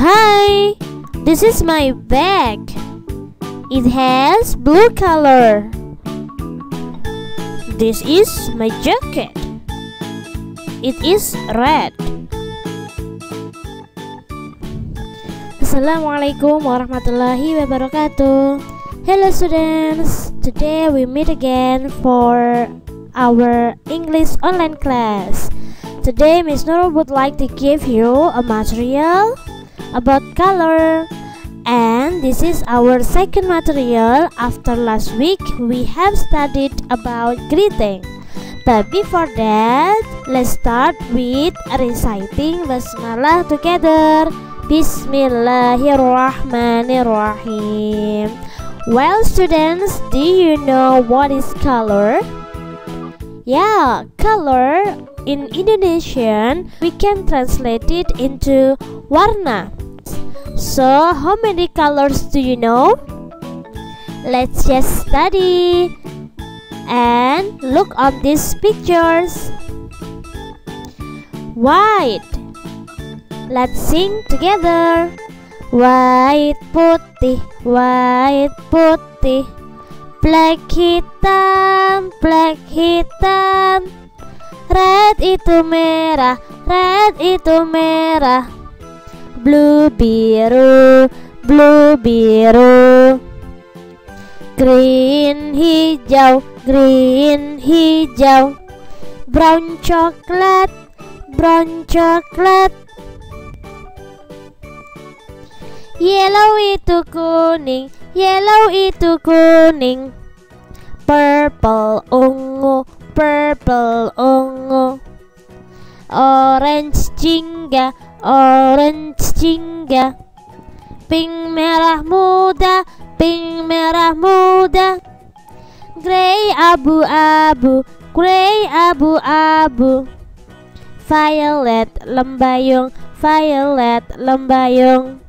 Hi, this is my bag. It has blue color. This is my jacket. It is red. Assalamualaikum warahmatullahi wabarakatuh. Hello students. Today we meet again for our English online class. Today Miss Nurul would like to give you a material about color. And this is our second material. After last week we have studied about greeting. But before that let's start with reciting basmalah together. Bismillahirrahmanirrahim. Well students do you know what is color? Yeah, color. In Indonesian we can translate it into warna so, how many colors do you know? Let's just study and look on these pictures. White. Let's sing together. White putih, white putih. Black hitam, black hitam. Red itu merah, red itu merah blue biru blue biru. Green hijau green hijau. Brown coklat brown coklat yellow itu kuning yellow itu kuning. Purple ungu purple ungu. Orange jingga orange jingga pink merah muda pink merah muda. Grey abu-abu grey abu-abu. Violet lembayung violet lembayung.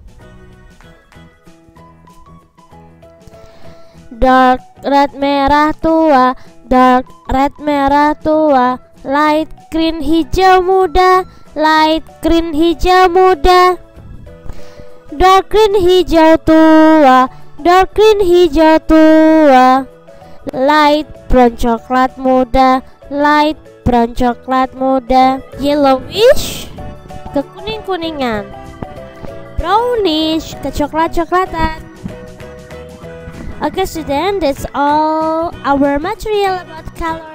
Dark red merah tua dark red merah tua light green hijau muda. Light green hijau muda. Dark green hijau tua. Dark green hijau tua. Light brown coklat muda. Light brown coklat muda. Yellowish ke kuning kuningan brownish ke coklat coklatan Okay student, that's all our material about color.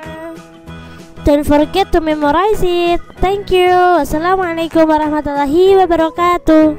Don't forget to memorize it. Thank you. Wassalamualaikum warahmatullahi wabarakatuh.